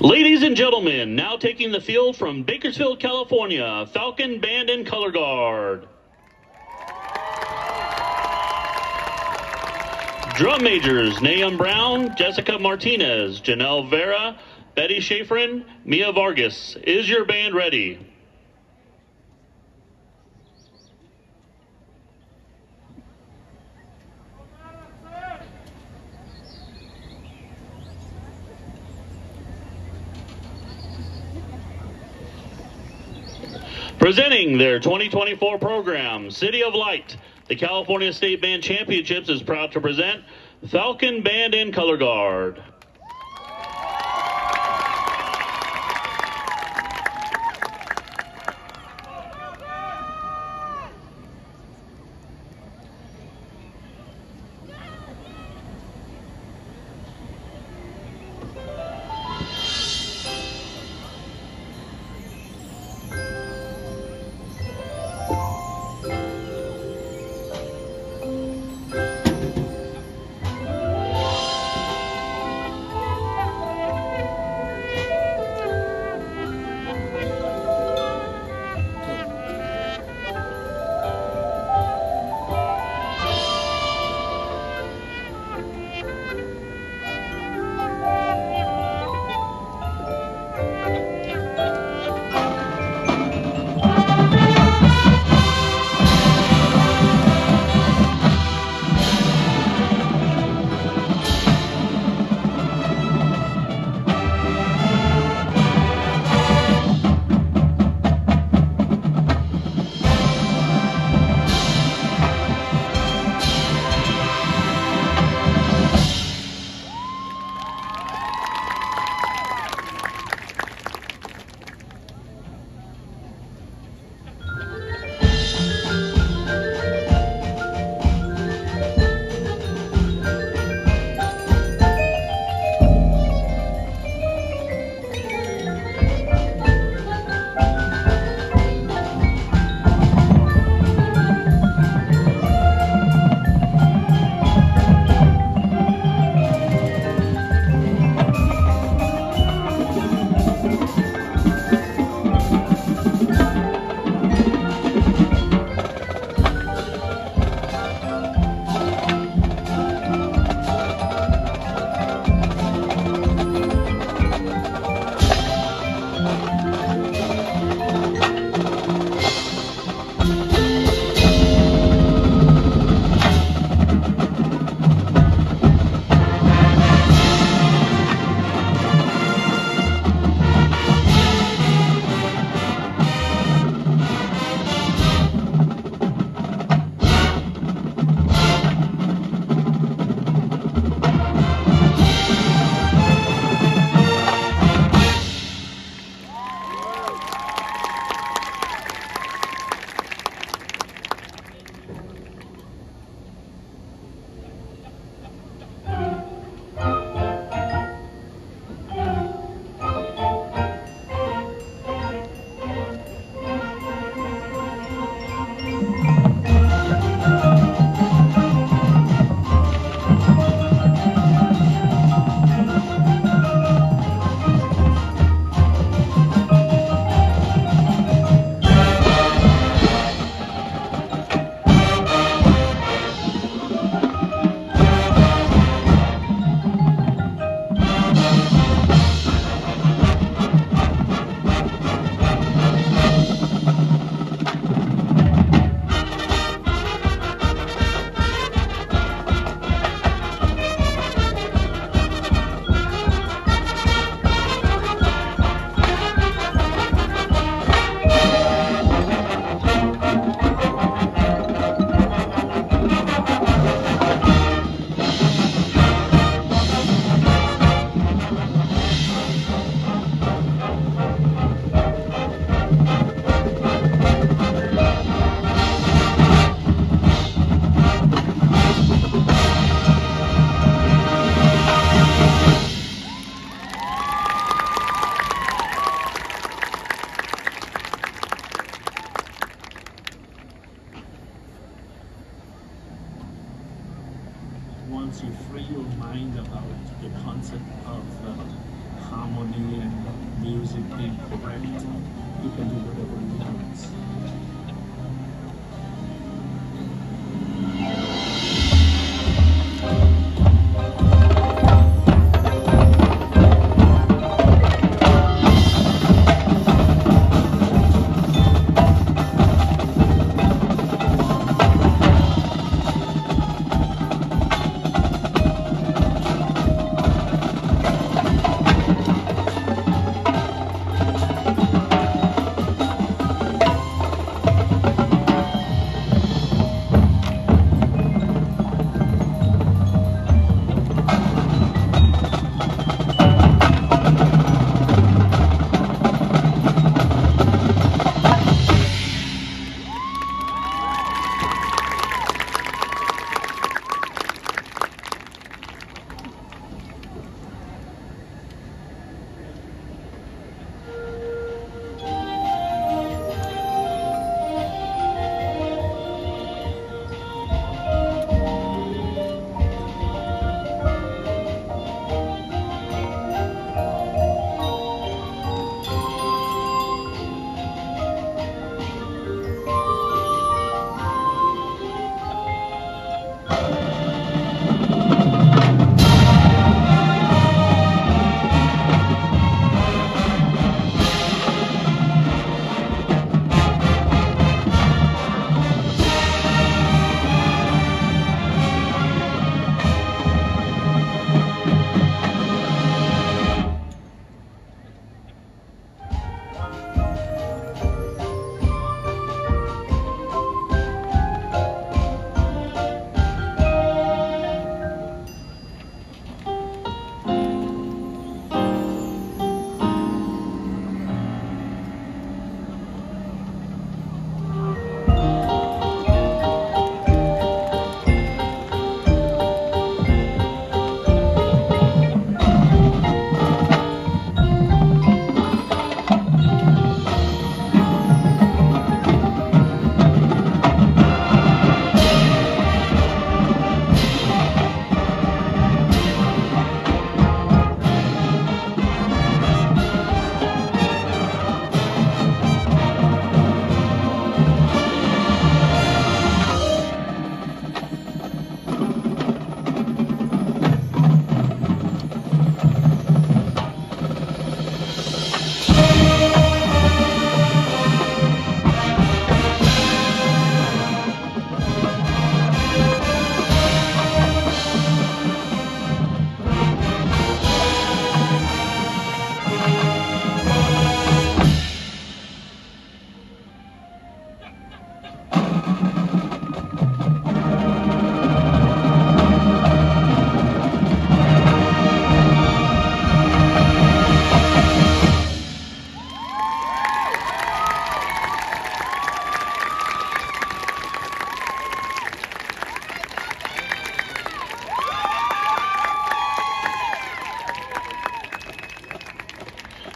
Ladies and gentlemen, now taking the field from Bakersfield, California, Falcon Band and Color Guard. Drum majors, Nahum Brown, Jessica Martinez, Janelle Vera, Betty Schafrin, Mia Vargas. Is your band ready? Presenting their 2024 program, City of Light, the California State Band Championships is proud to present Falcon Band and Color Guard.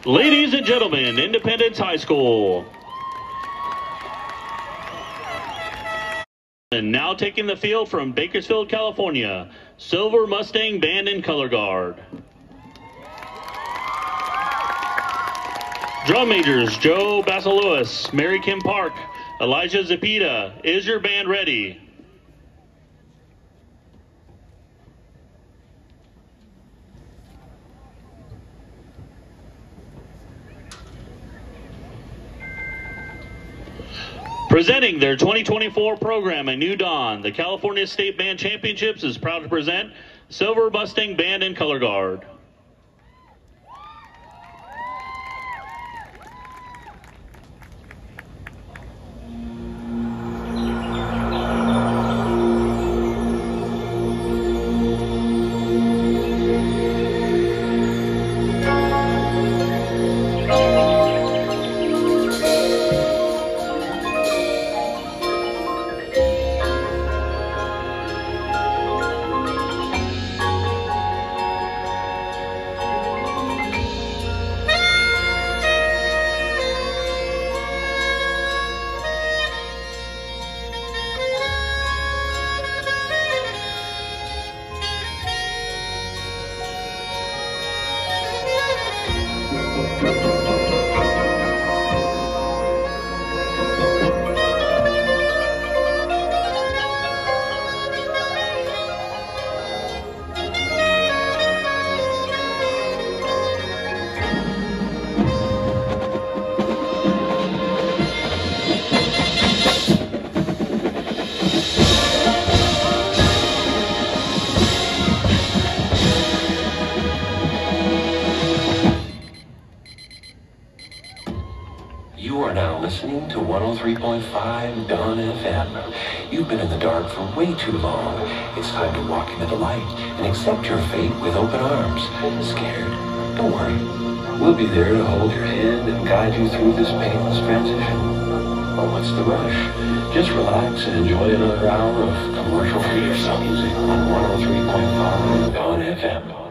Ladies and gentlemen, Independence High School. And now taking the field from Bakersfield, California, Silver Mustang Band and Color Guard. Drum majors Joe Basilewis, Mary Kim Park, Elijah Zapita. Is your band ready? Presenting their 2024 program, A New Dawn, the California State Band Championships is proud to present Silver Mustang Band and Color Guard. 103.5 Dawn FM. You've been in the dark for way too long. It's time to walk into the light and accept your fate with open arms. Scared? Don't worry. We'll be there to hold your hand and guide you through this painless transition. But what's the rush? Just relax and enjoy another hour of commercial-free music on 103.5 Dawn FM.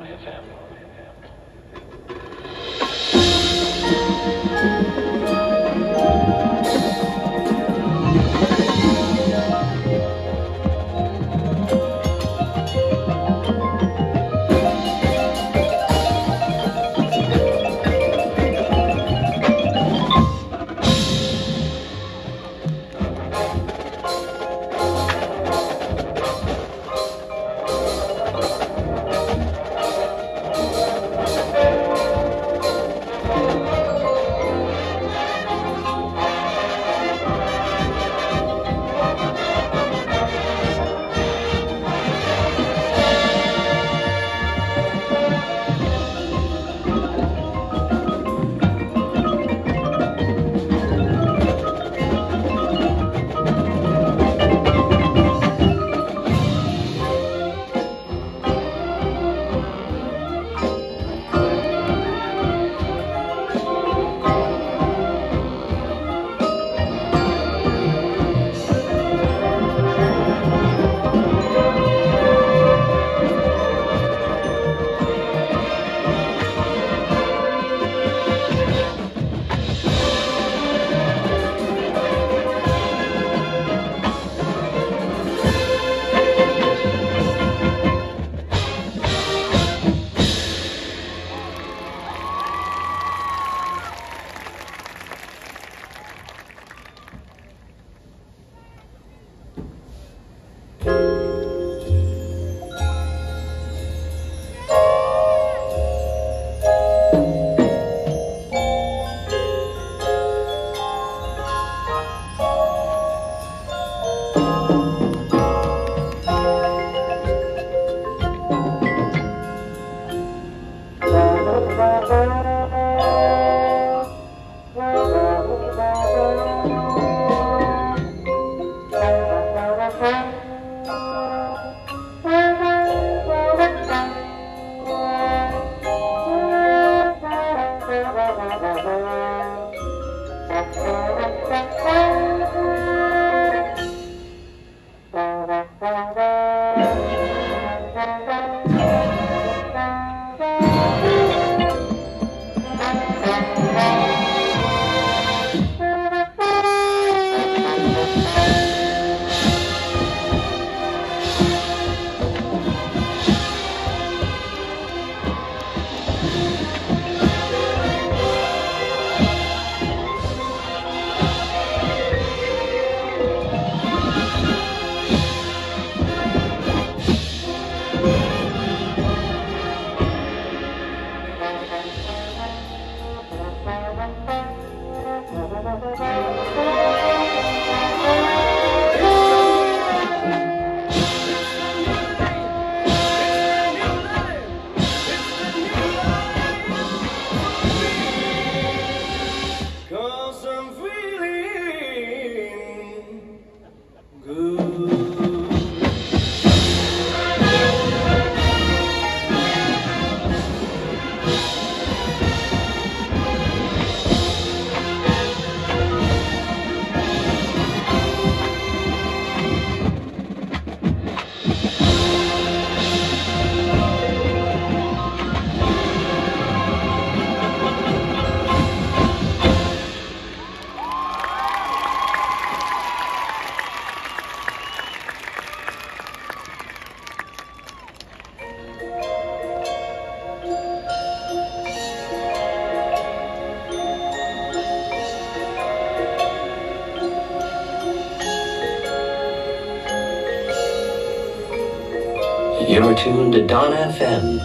You're tuned to Dawn FM,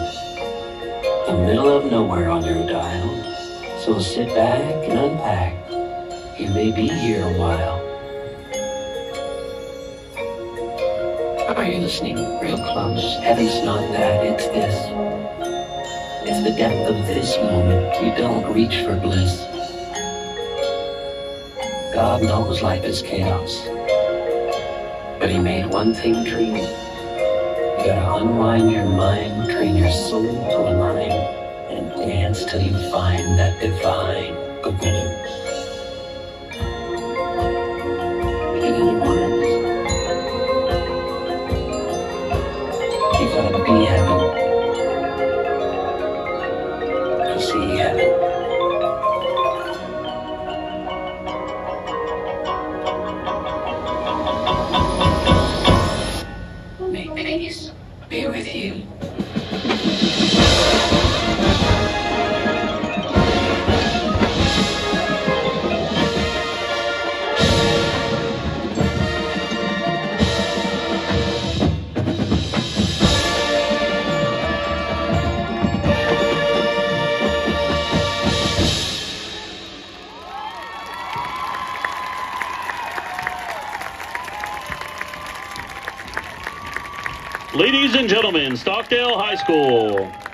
the middle of nowhere on your dial. So sit back and unpack. You may be here a while. Are you listening real close? Heaven's not that, it's this. It's the depth of this moment. You don't reach for bliss. God knows life is chaos. But he made one thing true. Gotta unwind your mind, train your soul to align, and dance till you find that divine cocoon. And gentlemen, Stockdale High School.